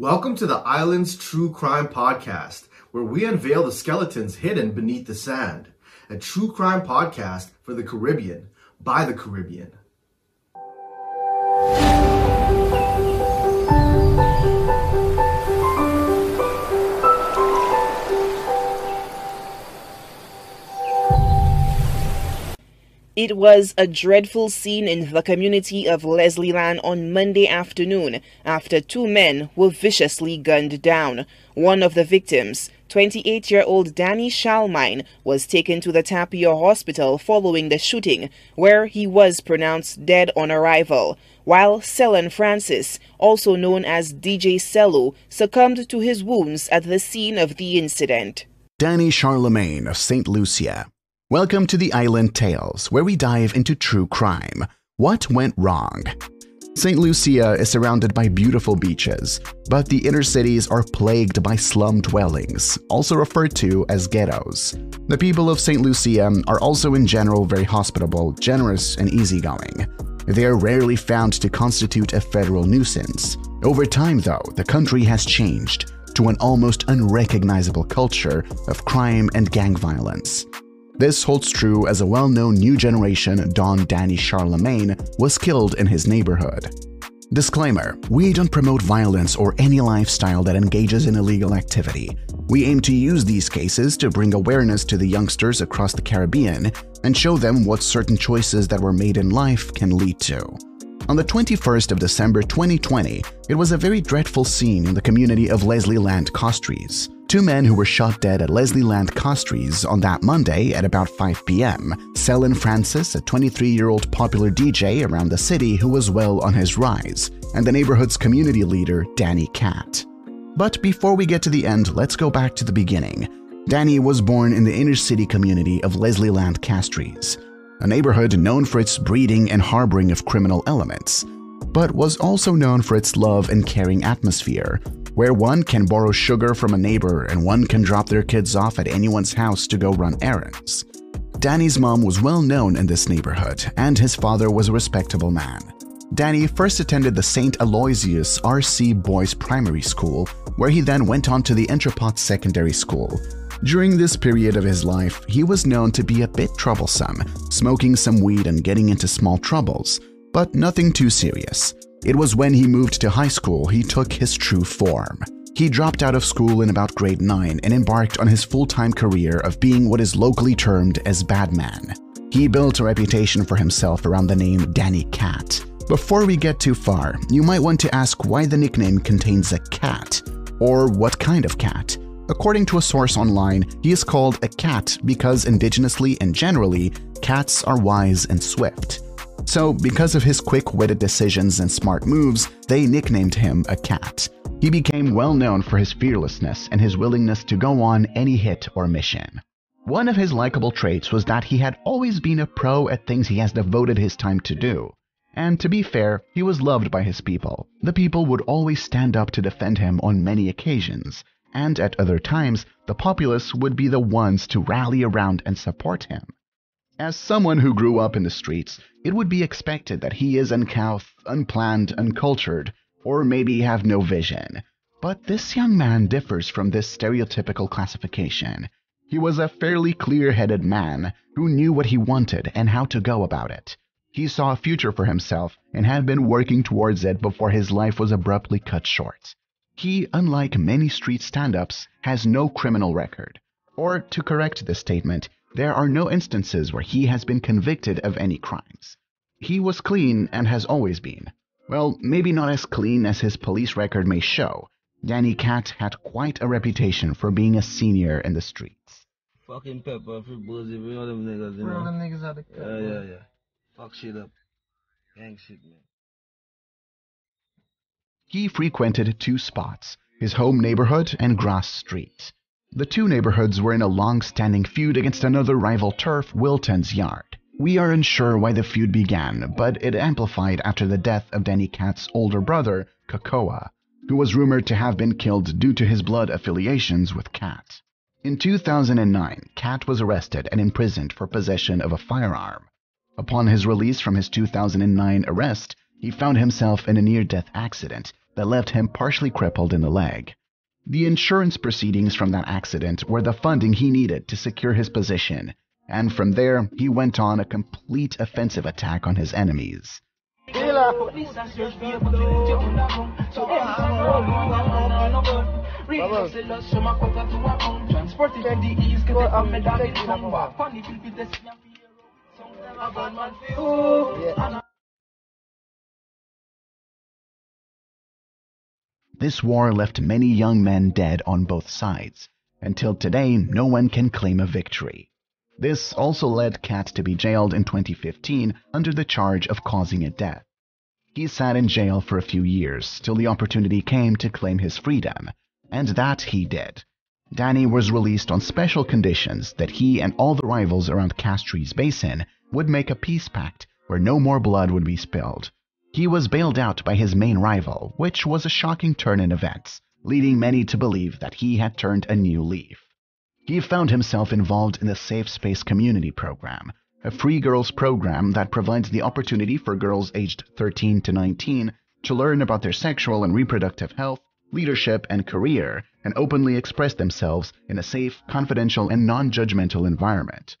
Welcome to the Islands True Crime Podcast, where we unveil the skeletons hidden beneath the sand. A true crime podcast for the Caribbean, by the Caribbean. It was a dreadful scene in the community of Leslieland on Monday afternoon after two men were viciously gunned down. One of the victims, 28 year old Danny Charlemagne, was taken to the Tapion Hospital following the shooting, where he was pronounced dead on arrival, while Selen Francis, also known as DJ Sello, succumbed to his wounds at the scene of the incident. Danny Charlemagne of St. Lucia Welcome to the Island Tales, where we dive into true crime. What went wrong? St. Lucia is surrounded by beautiful beaches, but the inner cities are plagued by slum dwellings, also referred to as ghettos. The people of St. Lucia are also in general very hospitable, generous, and easygoing. They are rarely found to constitute a federal nuisance. Over time, though, the country has changed to an almost unrecognizable culture of crime and gang violence. This holds true as a well-known new generation Don Danny Charlemagne was killed in his neighborhood. Disclaimer, we don't promote violence or any lifestyle that engages in illegal activity. We aim to use these cases to bring awareness to the youngsters across the Caribbean and show them what certain choices that were made in life can lead to. On the 21st of December 2020, it was a very dreadful scene in the community of Leslie Land Castries. Two men who were shot dead at Leslie Land Castries on that Monday at about 5 p.m. Selen Francis, a 23-year-old popular DJ around the city who was well on his rise, and the neighborhood's community leader, Danny Cat. But before we get to the end, let's go back to the beginning. Danny was born in the inner city community of Leslie Land Castries, a neighborhood known for its breeding and harboring of criminal elements, but was also known for its love and caring atmosphere, where one can borrow sugar from a neighbor and one can drop their kids off at anyone's house to go run errands. Danny's mom was well known in this neighborhood, and his father was a respectable man. Danny first attended the St. Aloysius R.C. Boys Primary School, where he then went on to the Entrepot Secondary School. During this period of his life, he was known to be a bit troublesome, smoking some weed and getting into small troubles, but nothing too serious. It was when he moved to high school he took his true form. He dropped out of school in about grade 9 and embarked on his full-time career of being what is locally termed as Badman. He built a reputation for himself around the name Danny Cat. Before we get too far, you might want to ask why the nickname contains a cat, or what kind of cat. According to a source online, he is called a cat because indigenously and generally, cats are wise and swift. So, because of his quick-witted decisions and smart moves, they nicknamed him a cat. He became well known for his fearlessness and his willingness to go on any hit or mission. One of his likable traits was that he had always been a pro at things he has devoted his time to do. And to be fair, he was loved by his people. The people would always stand up to defend him on many occasions, and at other times, the populace would be the ones to rally around and support him. As someone who grew up in the streets, it would be expected that he is uncouth, unplanned, uncultured, or maybe have no vision. But this young man differs from this stereotypical classification. He was a fairly clear-headed man who knew what he wanted and how to go about it. He saw a future for himself and had been working towards it before his life was abruptly cut short. He, unlike many street stand-ups, has no criminal record. Or, to correct this statement, there are no instances where he has been convicted of any crimes. He was clean and has always been. Well, maybe not as clean as his police record may show. Danny Cat had quite a reputation for being a senior in the streets. Fucking pepper, free buzzy, you know them niggas, you know. them niggas are the Yeah, yeah, yeah. Fuck shit up. Gang shit, man. He frequented two spots, his home neighborhood and Grass Street. The two neighborhoods were in a long-standing feud against another rival turf, Wilton's Yard. We are unsure why the feud began, but it amplified after the death of Danny Cat's older brother, Kakoa, who was rumored to have been killed due to his blood affiliations with Cat. In 2009, Cat was arrested and imprisoned for possession of a firearm. Upon his release from his 2009 arrest, he found himself in a near-death accident that left him partially crippled in the leg. The insurance proceedings from that accident were the funding he needed to secure his position, and from there he went on a complete offensive attack on his enemies. This war left many young men dead on both sides. Until today, no one can claim a victory. This also led Cat to be jailed in 2015 under the charge of causing a death. He sat in jail for a few years till the opportunity came to claim his freedom, and that he did. Danny was released on special conditions that he and all the rivals around Castries Basin would make a peace pact where no more blood would be spilled. He was bailed out by his main rival, which was a shocking turn in events, leading many to believe that he had turned a new leaf. He found himself involved in the Safe Space Community Program, a free girls program that provides the opportunity for girls aged 13 to 19 to learn about their sexual and reproductive health, leadership, and career, and openly express themselves in a safe, confidential, and non judgmental environment.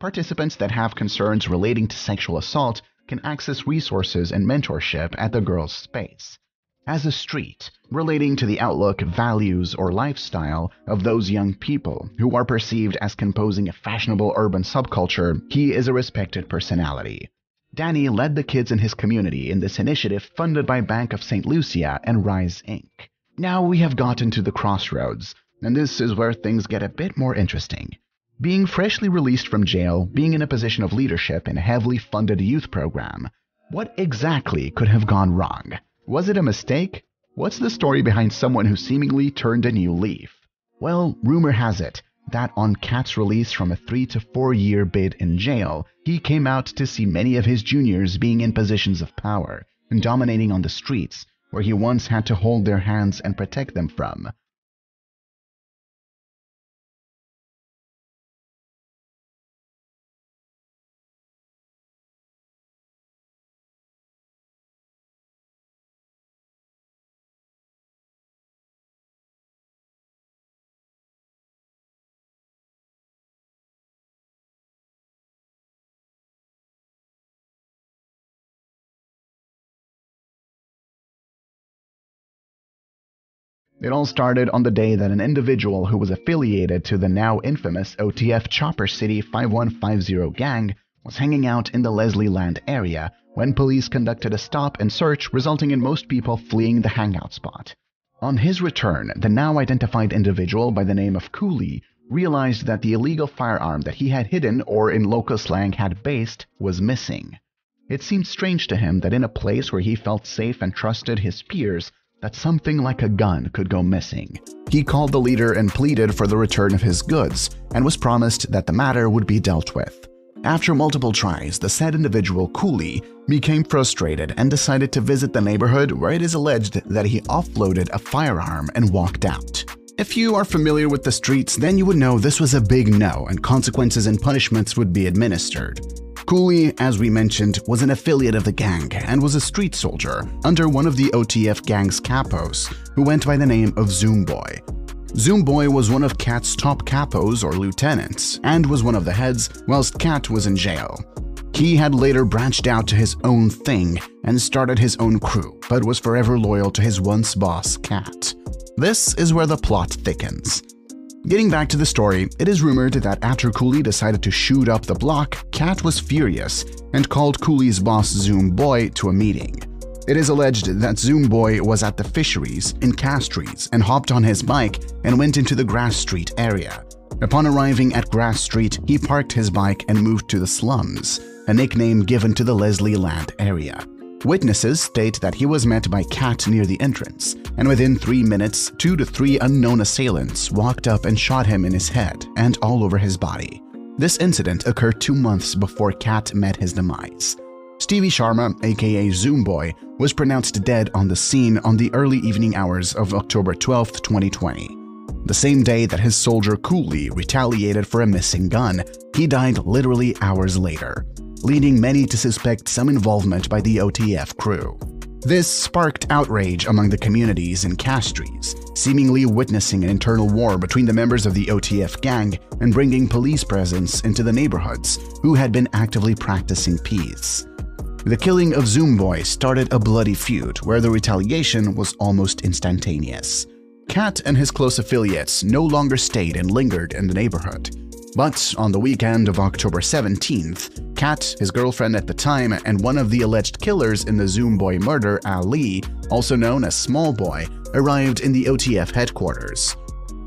Participants that have concerns relating to sexual assault can access resources and mentorship at the girls' space. As a street, relating to the outlook, values, or lifestyle of those young people who are perceived as composing a fashionable urban subculture, he is a respected personality. Danny led the kids in his community in this initiative funded by Bank of St. Lucia and Rise Inc. Now we have gotten to the crossroads, and this is where things get a bit more interesting. Being freshly released from jail, being in a position of leadership in a heavily funded youth program, what exactly could have gone wrong? Was it a mistake? What's the story behind someone who seemingly turned a new leaf? Well, rumor has it that on Cat's release from a three to four year bid in jail, he came out to see many of his juniors being in positions of power and dominating on the streets, where he once had to hold their hands and protect them from. It all started on the day that an individual who was affiliated to the now infamous OTF Chopper City 5150 gang was hanging out in the Leslie Land area when police conducted a stop and search, resulting in most people fleeing the hangout spot. On his return, the now identified individual by the name of Cooley realized that the illegal firearm that he had hidden or in local slang had based was missing. It seemed strange to him that in a place where he felt safe and trusted his peers, that something like a gun could go missing. He called the leader and pleaded for the return of his goods, and was promised that the matter would be dealt with. After multiple tries, the said individual, Cooley, became frustrated and decided to visit the neighborhood where it is alleged that he offloaded a firearm and walked out. If you are familiar with the streets, then you would know this was a big no and consequences and punishments would be administered. Cooley, as we mentioned, was an affiliate of the gang and was a street soldier under one of the OTF gang's capos, who went by the name of Zoom Boy. Zoom Boy was one of Cat's top capos or lieutenants, and was one of the heads whilst Cat was in jail. He had later branched out to his own thing and started his own crew, but was forever loyal to his once boss, Cat. This is where the plot thickens. Getting back to the story, it is rumored that after Cooley decided to shoot up the block, Cat was furious and called Cooley's boss Zoom Boy to a meeting. It is alleged that Zoom Boy was at the fisheries in Castries and hopped on his bike and went into the Grass Street area. Upon arriving at Grass Street, he parked his bike and moved to the slums, a nickname given to the Leslie Land area. Witnesses state that he was met by Cat near the entrance, and within three minutes, two to three unknown assailants walked up and shot him in his head and all over his body. This incident occurred two months before Cat met his demise. Stevie Sharma, aka Zoom Boy, was pronounced dead on the scene on the early evening hours of October 12, 2020. The same day that his soldier Cooley retaliated for a missing gun, he died literally hours later leading many to suspect some involvement by the OTF crew. This sparked outrage among the communities in Castries, seemingly witnessing an internal war between the members of the OTF gang and bringing police presence into the neighborhoods who had been actively practicing peace. The killing of Zoomboy started a bloody feud where the retaliation was almost instantaneous. Cat and his close affiliates no longer stayed and lingered in the neighborhood. But on the weekend of October 17th, Cat, his girlfriend at the time, and one of the alleged killers in the Zoom Boy murder, Ali, also known as Small Boy, arrived in the OTF headquarters.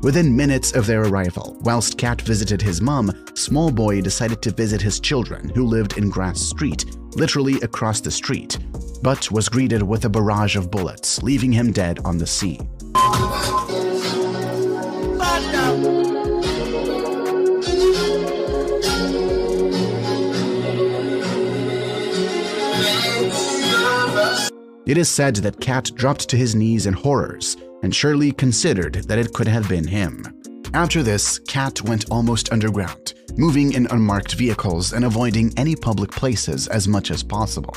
Within minutes of their arrival, whilst Cat visited his mom, Small Boy decided to visit his children who lived in Grass Street, literally across the street, but was greeted with a barrage of bullets, leaving him dead on the scene. It is said that Cat dropped to his knees in horrors and surely considered that it could have been him. After this, Cat went almost underground, moving in unmarked vehicles and avoiding any public places as much as possible.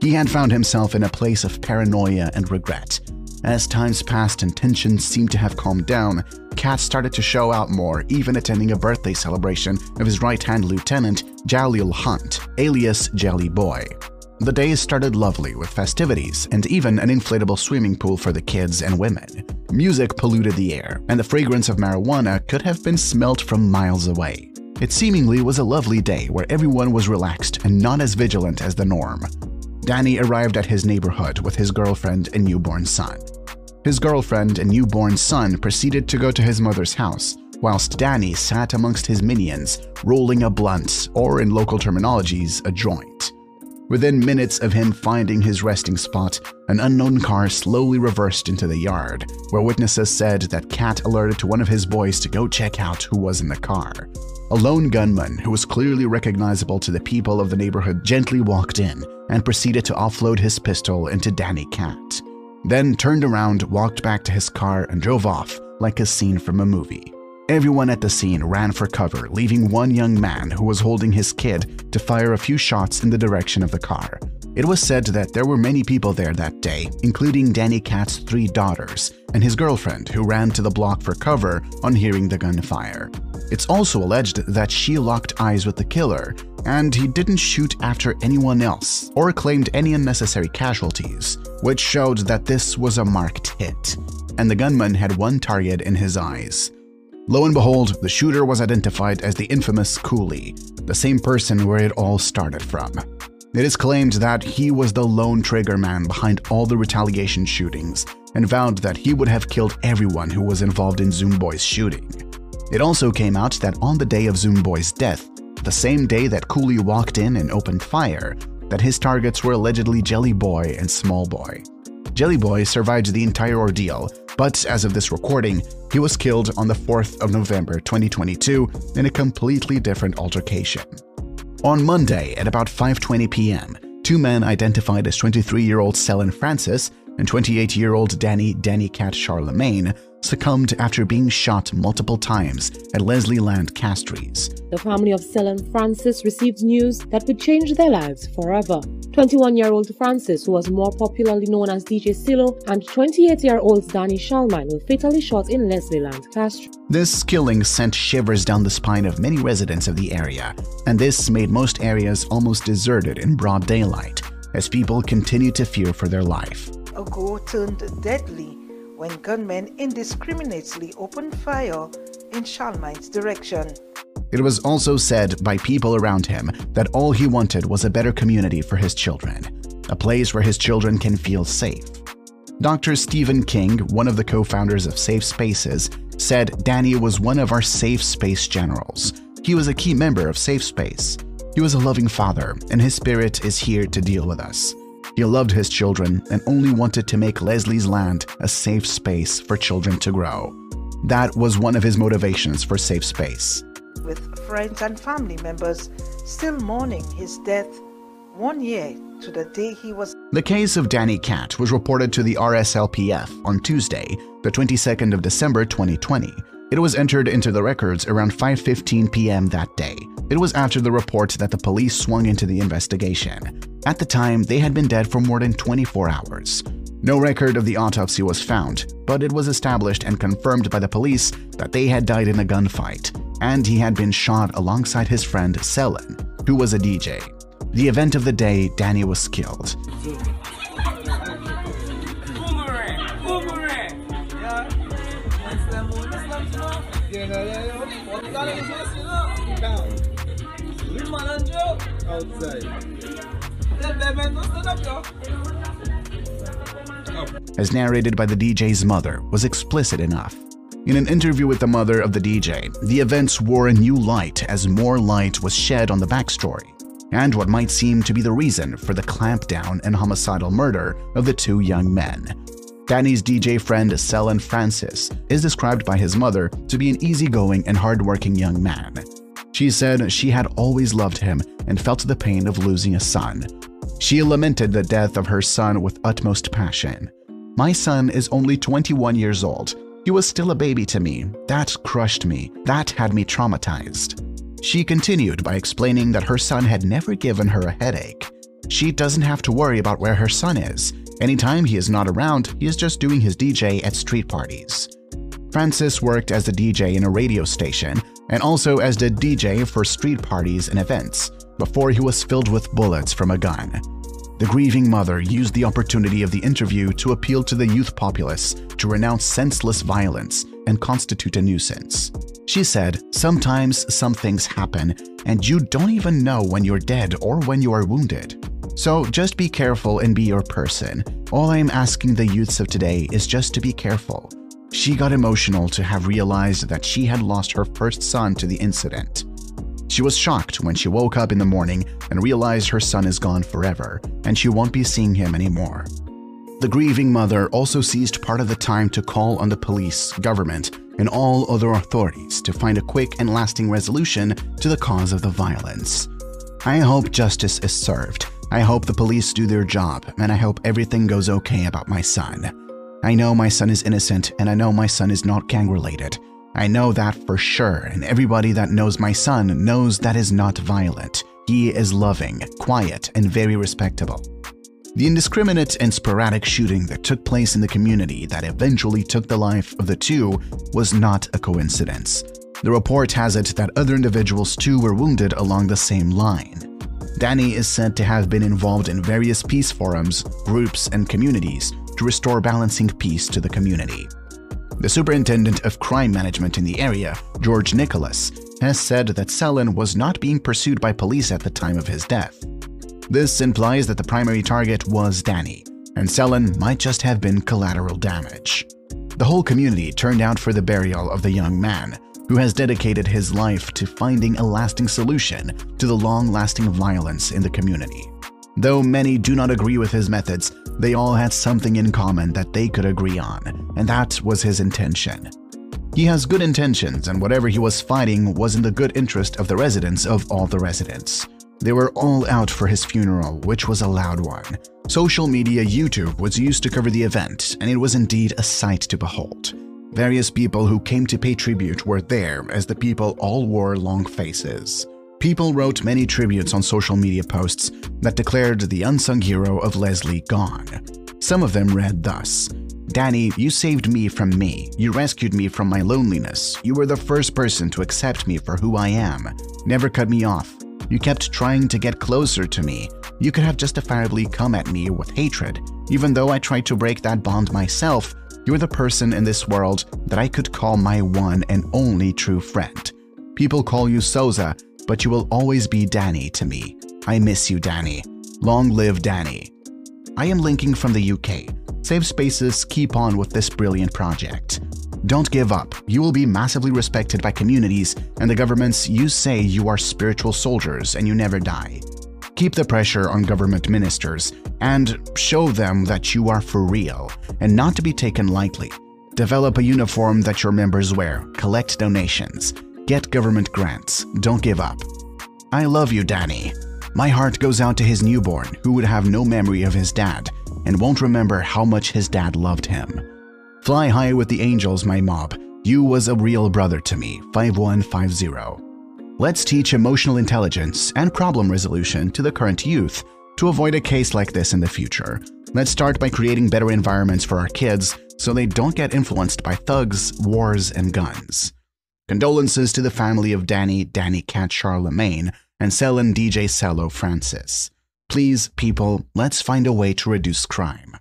He had found himself in a place of paranoia and regret. As times passed and tensions seemed to have calmed down, Cat started to show out more, even attending a birthday celebration of his right-hand lieutenant, Jalil Hunt, alias Jelly Boy. The days started lovely with festivities and even an inflatable swimming pool for the kids and women. Music polluted the air, and the fragrance of marijuana could have been smelt from miles away. It seemingly was a lovely day where everyone was relaxed and not as vigilant as the norm. Danny arrived at his neighborhood with his girlfriend and newborn son. His girlfriend and newborn son proceeded to go to his mother's house, whilst Danny sat amongst his minions, rolling a blunt, or in local terminologies, a joint. Within minutes of him finding his resting spot, an unknown car slowly reversed into the yard, where witnesses said that Cat alerted to one of his boys to go check out who was in the car. A lone gunman who was clearly recognizable to the people of the neighborhood gently walked in and proceeded to offload his pistol into Danny Cat. Then turned around, walked back to his car, and drove off like a scene from a movie. Everyone at the scene ran for cover, leaving one young man who was holding his kid to fire a few shots in the direction of the car. It was said that there were many people there that day, including Danny Cat's three daughters and his girlfriend, who ran to the block for cover on hearing the gunfire. It's also alleged that she locked eyes with the killer, and he didn't shoot after anyone else or claimed any unnecessary casualties, which showed that this was a marked hit, and the gunman had one target in his eyes. Lo and behold, the shooter was identified as the infamous Cooley, the same person where it all started from. It is claimed that he was the lone trigger man behind all the retaliation shootings and vowed that he would have killed everyone who was involved in Zoomboy's shooting. It also came out that on the day of Zoomboy's death, the same day that Cooley walked in and opened fire, that his targets were allegedly Jelly Boy and Small Boy. Jelly Boy survived the entire ordeal, but as of this recording, he was killed on the 4th of November 2022 in a completely different altercation. On Monday at about 5:20 p.m., two men identified as 23-year-old Selen Francis and 28-year-old Danny Danny Cat Charlemagne succumbed after being shot multiple times at Leslie Land Castries. The family of Selen Francis received news that would change their lives forever. 21-year-old Francis, who was more popularly known as DJ Silo, and 28-year-old Danny Charlemagne were fatally shot in Leslie Land Castries. This killing sent shivers down the spine of many residents of the area, and this made most areas almost deserted in broad daylight, as people continued to fear for their life. Ago turned deadly when gunmen indiscriminately opened fire in Charlemagne's direction. It was also said by people around him that all he wanted was a better community for his children, a place where his children can feel safe. Dr. Stephen King, one of the co founders of Safe Spaces, said Danny was one of our safe space generals. He was a key member of Safe Space. He was a loving father, and his spirit is here to deal with us. He loved his children and only wanted to make Leslie's land a safe space for children to grow. That was one of his motivations for Safe Space. With friends and family members still mourning his death one year to the day he was. The case of Danny Cat was reported to the RSLPF on Tuesday, the 22nd of December 2020. It was entered into the records around 5:15 p.m. that day. It was after the report that the police swung into the investigation. At the time, they had been dead for more than 24 hours. No record of the autopsy was found, but it was established and confirmed by the police that they had died in a gunfight, and he had been shot alongside his friend Selen, who was a DJ. The event of the day, Danny was killed. As narrated by the DJ's mother, was explicit enough. In an interview with the mother of the DJ, the events wore a new light as more light was shed on the backstory and what might seem to be the reason for the clampdown and homicidal murder of the two young men. Danny's DJ friend Selen Francis is described by his mother to be an easygoing and hardworking young man. She said she had always loved him and felt the pain of losing a son. She lamented the death of her son with utmost passion. My son is only 21 years old. He was still a baby to me. That crushed me. That had me traumatized. She continued by explaining that her son had never given her a headache. She doesn't have to worry about where her son is. Anytime he is not around, he is just doing his DJ at street parties. Francis worked as a DJ in a radio station and also as the DJ for street parties and events before he was filled with bullets from a gun. The grieving mother used the opportunity of the interview to appeal to the youth populace to renounce senseless violence and constitute a nuisance. She said, Sometimes some things happen, and you don't even know when you're dead or when you are wounded. So just be careful and be your person. All I am asking the youths of today is just to be careful. She got emotional to have realized that she had lost her first son to the incident. She was shocked when she woke up in the morning and realized her son is gone forever and she won't be seeing him anymore. The grieving mother also seized part of the time to call on the police, government, and all other authorities to find a quick and lasting resolution to the cause of the violence. I hope justice is served. I hope the police do their job, and I hope everything goes okay about my son. I know my son is innocent, and I know my son is not gang related. I know that for sure, and everybody that knows my son knows that is not violent. He is loving, quiet, and very respectable. The indiscriminate and sporadic shooting that took place in the community that eventually took the life of the two was not a coincidence. The report has it that other individuals too were wounded along the same line. Danny is said to have been involved in various peace forums, groups, and communities to restore balancing peace to the community. The superintendent of crime management in the area, George Nicholas, has said that Selen was not being pursued by police at the time of his death. This implies that the primary target was Danny, and Selen might just have been collateral damage. The whole community turned out for the burial of the young man, who has dedicated his life to finding a lasting solution to the long-lasting violence in the community. Though many do not agree with his methods, they all had something in common that they could agree on, and that was his intention. He has good intentions, and whatever he was fighting was in the good interest of the residents of all the residents. They were all out for his funeral, which was a loud one. Social media YouTube was used to cover the event, and it was indeed a sight to behold. Various people who came to pay tribute were there, as the people all wore long faces. People wrote many tributes on social media posts that declared the unsung hero of Leslie gone. Some of them read thus Danny, you saved me from me. You rescued me from my loneliness. You were the first person to accept me for who I am. Never cut me off. You kept trying to get closer to me. You could have justifiably come at me with hatred. Even though I tried to break that bond myself, you're the person in this world that I could call my one and only true friend. People call you Souza, but you will always be Danny to me. I miss you, Danny. Long live Danny. I am linking from the UK. Safe Spaces keep on with this brilliant project. Don't give up. You will be massively respected by communities and the governments you say you are spiritual soldiers and you never die. Keep the pressure on government ministers and show them that you are for real and not to be taken lightly. Develop a uniform that your members wear, collect donations, Get government grants. Don't give up. I love you, Danny. My heart goes out to his newborn, who would have no memory of his dad and won't remember how much his dad loved him. Fly high with the angels, my mob. You was a real brother to me. 5150. Let's teach emotional intelligence and problem resolution to the current youth To avoid a case like this in the future, let's start by creating better environments for our kids so they don't get influenced by thugs, wars, and guns. Condolences to the family of Danny Danny Cat Charlemagne and Selin DJ Sello Francis. Please, people, let's find a way to reduce crime.